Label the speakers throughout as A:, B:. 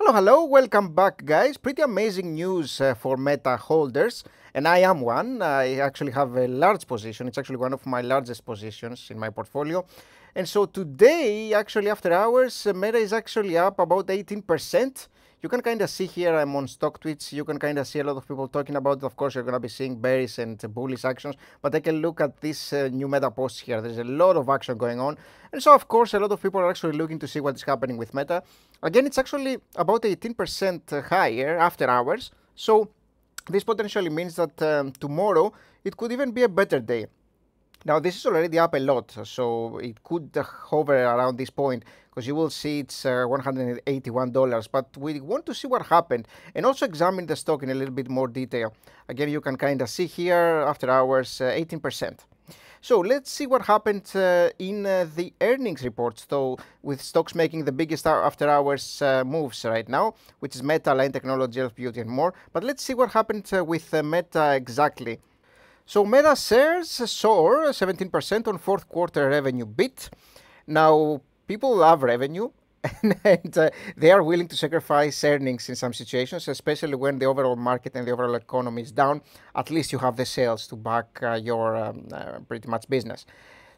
A: Hello, hello, welcome back guys. Pretty amazing news uh, for Meta holders and I am one. I actually have a large position. It's actually one of my largest positions in my portfolio. And so today, actually after hours, uh, Meta is actually up about 18% you can kind of see here, I'm on StockTwits. you can kind of see a lot of people talking about it. Of course, you're going to be seeing bearish and bullish actions, but take a look at this uh, new meta post here. There's a lot of action going on. And so, of course, a lot of people are actually looking to see what is happening with meta. Again, it's actually about 18% higher after hours. So this potentially means that um, tomorrow it could even be a better day. Now this is already up a lot, so it could hover around this point because you will see it's uh, $181, but we want to see what happened and also examine the stock in a little bit more detail. Again, you can kind of see here after hours uh, 18%. So let's see what happened uh, in uh, the earnings reports, though, with stocks making the biggest after hours uh, moves right now, which is Meta, Align Technology, Elf Beauty, and more. But let's see what happened uh, with Meta exactly. So Meta shares soar 17% on fourth quarter revenue beat. Now, people love revenue and uh, they are willing to sacrifice earnings in some situations, especially when the overall market and the overall economy is down. At least you have the sales to back uh, your um, uh, pretty much business.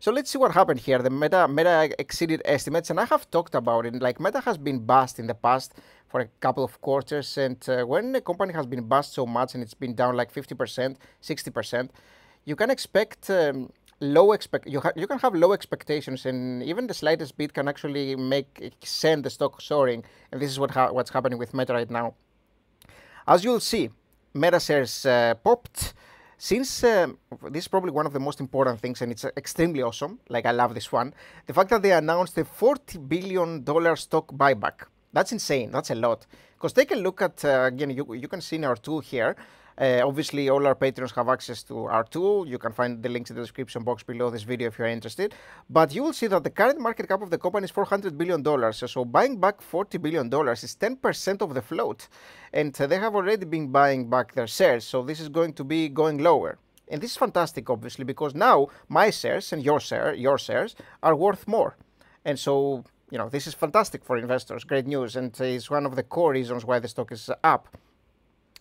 A: So let's see what happened here. The Meta Meta exceeded estimates, and I have talked about it. Like Meta has been bust in the past for a couple of quarters, and uh, when a company has been bust so much and it's been down like 50%, 60%, you can expect um, low expect you, you can have low expectations, and even the slightest bit can actually make send the stock soaring. And this is what ha what's happening with Meta right now. As you'll see, Meta shares uh, popped since uh, this is probably one of the most important things and it's extremely awesome, like I love this one, the fact that they announced a $40 billion stock buyback. That's insane. That's a lot. Because take a look at, uh, again, you, you can see in our tool here, uh, obviously, all our patrons have access to our tool. You can find the links in the description box below this video if you're interested. But you will see that the current market cap of the company is $400 billion. So buying back $40 billion is 10% of the float. And they have already been buying back their shares. So this is going to be going lower. And this is fantastic, obviously, because now my shares and your share, your shares are worth more. And so, you know, this is fantastic for investors. Great news. And it's one of the core reasons why the stock is up.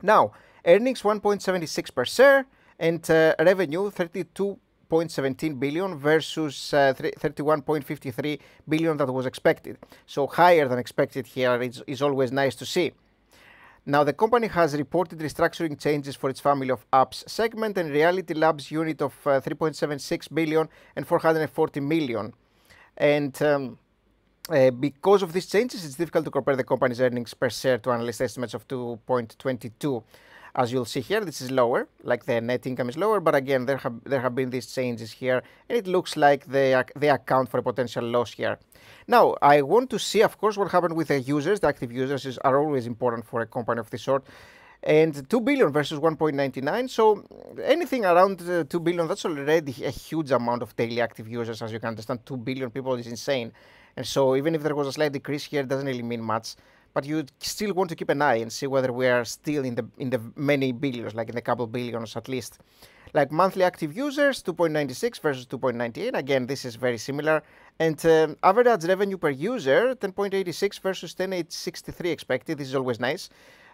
A: Now, Earnings 1.76 per share and uh, revenue 32.17 billion versus uh, 31.53 billion that was expected. So higher than expected here is, is always nice to see. Now, the company has reported restructuring changes for its family of apps segment and Reality Labs unit of uh, 3.76 billion and 440 million. And um, uh, because of these changes, it's difficult to compare the company's earnings per share to analyst estimates of 2.22. As you'll see here, this is lower, like the net income is lower, but again, there have there have been these changes here, and it looks like they they account for a potential loss here. Now, I want to see, of course, what happened with the users. The active users is, are always important for a company of this sort. And 2 billion versus 1.99, so anything around uh, 2 billion, that's already a huge amount of daily active users, as you can understand. 2 billion people is insane. And so even if there was a slight decrease here, it doesn't really mean much but you still want to keep an eye and see whether we are still in the in the many billions, like in a couple billions at least. Like monthly active users, 2.96 versus 2.98. Again, this is very similar. And um, average revenue per user, 10.86 versus 10.63 expected. This is always nice.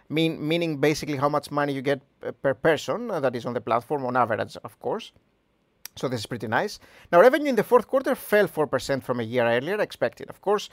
A: Mean, meaning basically how much money you get per person uh, that is on the platform on average, of course. So this is pretty nice. Now, revenue in the fourth quarter fell 4% from a year earlier, expected, of course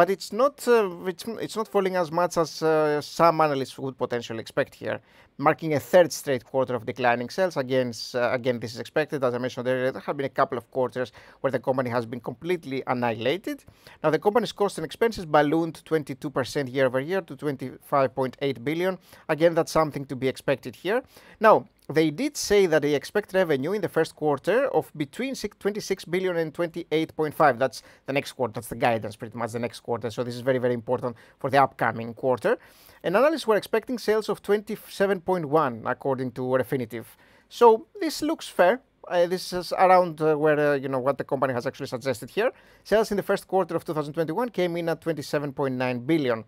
A: but it's not uh, it's, it's not falling as much as uh, some analysts would potentially expect here, marking a third straight quarter of declining sales. Again, uh, again, this is expected. As I mentioned earlier, there have been a couple of quarters where the company has been completely annihilated. Now, the company's costs and expenses ballooned 22% year over year to 25.8 billion. Again, that's something to be expected here. Now, they did say that they expect revenue in the first quarter of between 26 billion and 28.5. That's the next quarter. That's the guidance, pretty much the next quarter. So this is very, very important for the upcoming quarter. And analysts were expecting sales of 27.1, according to Refinitiv. So this looks fair. Uh, this is around uh, where uh, you know what the company has actually suggested here. Sales in the first quarter of 2021 came in at 27.9 billion.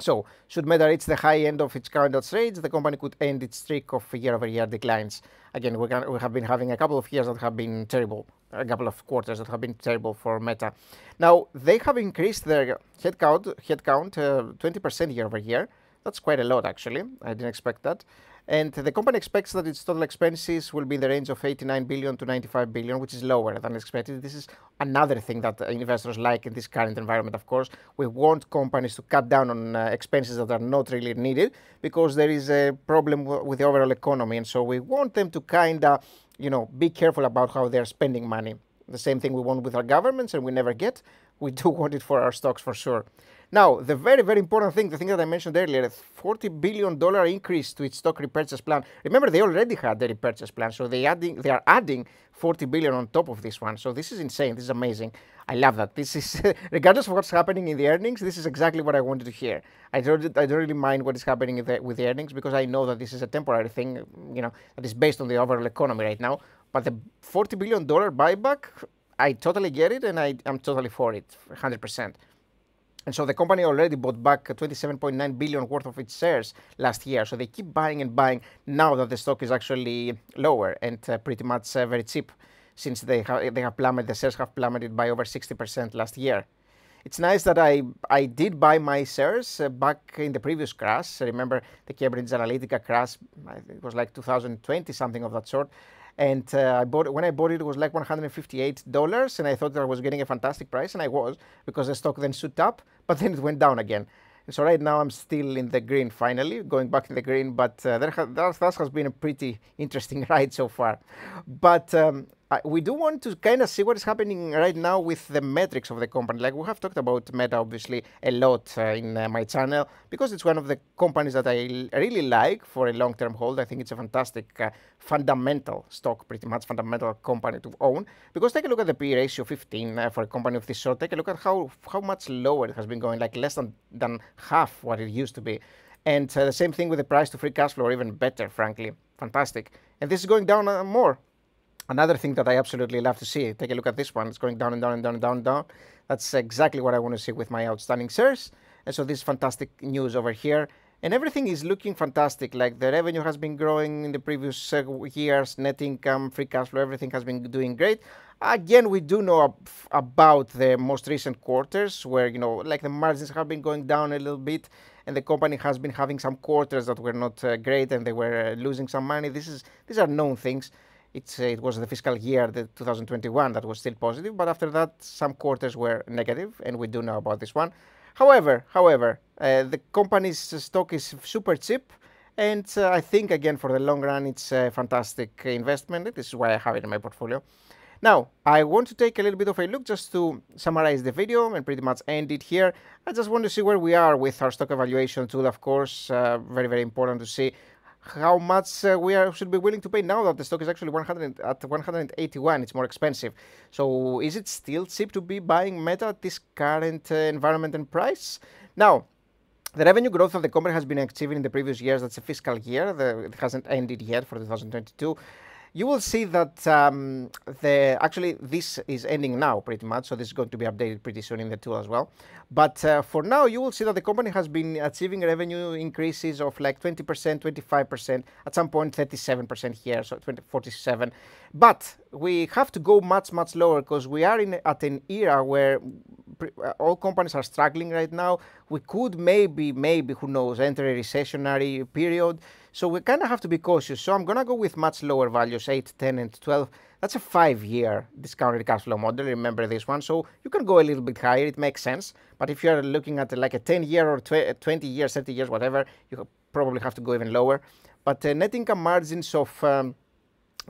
A: So, should Meta reach the high end of its current range, the company could end its streak of year-over-year declines. Again, we, can, we, have been having a couple of years that have been terrible, a couple of quarters that have been terrible for Meta. Now, they have increased their headcount, headcount uh, 20% year-over-year. That's quite a lot, actually. I didn't expect that. And the company expects that its total expenses will be in the range of 89 billion to 95 billion, which is lower than expected. This is another thing that investors like in this current environment, of course. We want companies to cut down on uh, expenses that are not really needed because there is a problem with the overall economy. And so we want them to kind of, you know, be careful about how they're spending money. The same thing we want with our governments and we never get. We do want it for our stocks for sure. Now, the very, very important thing, the thing that I mentioned earlier, $40 billion increase to its stock repurchase plan. Remember, they already had the repurchase plan, so they, adding, they are adding 40 billion on top of this one. So this is insane. This is amazing. I love that. This is, regardless of what's happening in the earnings, this is exactly what I wanted to hear. I don't, I don't really mind what is happening the, with the earnings because I know that this is a temporary thing, you know, that is based on the overall economy right now. But the $40 billion buyback, I totally get it and I, I'm totally for it, 100%. And so the company already bought back 27.9 billion worth of its shares last year. So they keep buying and buying now that the stock is actually lower and uh, pretty much uh, very cheap since they, ha- they have plummeted, the shares have plummeted by over 60% last year. It's nice that I, I did buy my shares uh, back in the previous crash. Remember the Cambridge Analytica crash? It was like 2020, something of that sort. And uh, I bought it, when I bought it, it was like $158, and I thought that I was getting a fantastic price, and I was because the stock then shot up, but then it went down again. And so right now I'm still in the green finally, going back in the green, but uh, that, that, that, has been a pretty interesting ride so far. But um, we do want to kind of see what is happening right now with the metrics of the company. Like we have talked about Meta obviously a lot uh, in uh, my channel because it's one of the companies that I really like for a long-term hold. I think it's a fantastic uh, fundamental stock, pretty much fundamental company to own. Because take a look at the P ratio 15 uh, for a company of this sort. Take a look at how how much lower it has been going, like less than than half what it used to be. And uh, the same thing with the price to free cash flow, or even better, frankly. Fantastic. And this is going down uh, more Another thing that I absolutely love to see, take a look at this one. It's going down and down and down and down and down. That's exactly what I want to see with my outstanding shares. And so this is fantastic news over here. And everything is looking fantastic. Like the revenue has been growing in the previous uh, years, net income, free cash flow, everything has been doing great. Again, we do know ab about the most recent quarters where, you know, like the margins have been going down a little bit and the company has been having some quarters that were not uh, great and they were uh, losing some money. This is These are known things it was the fiscal year, the 2021, that was still positive, but after that, some quarters were negative, and we do know about this one. However, however, uh, the company's stock is super cheap, and uh, I think again for the long run, it's a fantastic investment. This is why I have it in my portfolio. Now, I want to take a little bit of a look just to summarize the video and pretty much end it here. I just want to see where we are with our stock evaluation tool, of course, uh, very, very important to see how much uh, we are, should be willing to pay now that the stock is actually 100 at 181. It's more expensive. So is it still cheap to be buying Meta at this current uh, environment and price? Now, the revenue growth that the company has been achieving in the previous years, that's a fiscal year, it hasn't ended yet for 2022 you will see that um, the actually this is ending now pretty much, so this is going to be updated pretty soon in the tool as well. But uh, for now, you will see that the company has been achieving revenue increases of like 20%, 25%, at some point 37% here, so 20, 47. But we have to go much, much lower because we are in at an era where uh, all companies are struggling right now. We could maybe, maybe, who knows, enter a recessionary period. So we kind of have to be cautious. So I'm going to go with much lower values, 8, 10, and 12. That's a five-year discounted cash flow model. Remember this one. So you can go a little bit higher. It makes sense. But if you're looking at like a 10-year or 20 years, 30 years, whatever, you probably have to go even lower. But uh, net income margins of um,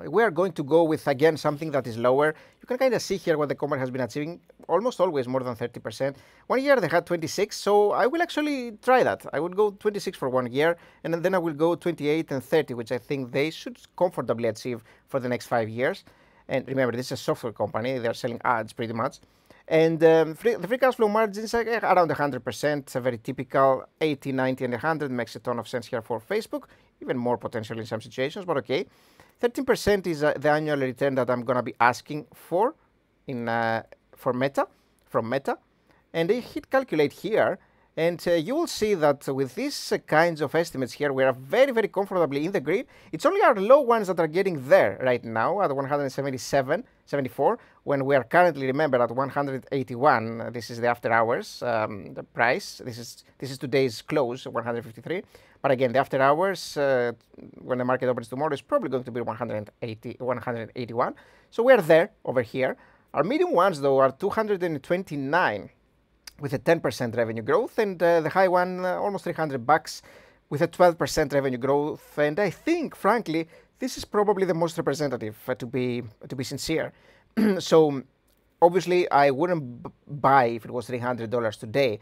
A: we are going to go with again something that is lower. You can kind of see here what the company has been achieving, almost always more than 30%. One year they had 26, so I will actually try that. I would go 26 for one year, and then I will go 28 and 30, which I think they should comfortably achieve for the next five years. And remember, this is a software company; they are selling ads pretty much. And um, free, the free cash flow margins are around 100%, it's a very typical 80, 90, and 100 makes a ton of sense here for Facebook, even more potential in some situations, but okay. 13% is uh, the annual return that I'm going to be asking for in uh, for Meta, from Meta. And they hit calculate here, And uh, you will see that with these uh, kinds of estimates here, we are very, very comfortably in the green. It's only our low ones that are getting there right now at 177, 74, when we are currently, remember, at 181. This is the after hours um, the price. This is this is today's close, 153. But again, the after hours, uh, when the market opens tomorrow, is probably going to be 180, 181. So we are there over here. Our medium ones, though, are 229 with a 10% revenue growth, and uh, the high one uh, almost 300 bucks with a 12% revenue growth. And I think, frankly, this is probably the most representative, uh, to be to be sincere. so, obviously, I wouldn't buy if it was $300 today,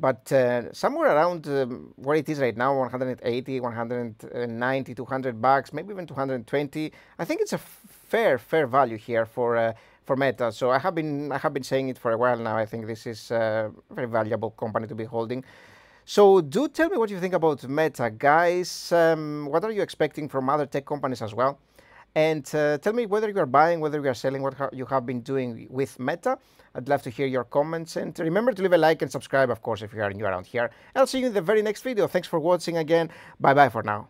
A: but uh, somewhere around um, where it is right now 180 190 200 bucks maybe even 220 i think it's a fair fair value here for uh, for Meta. So I have been I have been saying it for a while now. I think this is a very valuable company to be holding. So do tell me what you think about Meta, guys. Um, what are you expecting from other tech companies as well? And uh, tell me whether you are buying, whether you are selling, what ha you have been doing with Meta. I'd love to hear your comments. And remember to leave a like and subscribe, of course, if you are new around here. I'll see you in the very next video. Thanks for watching again. Bye-bye for now.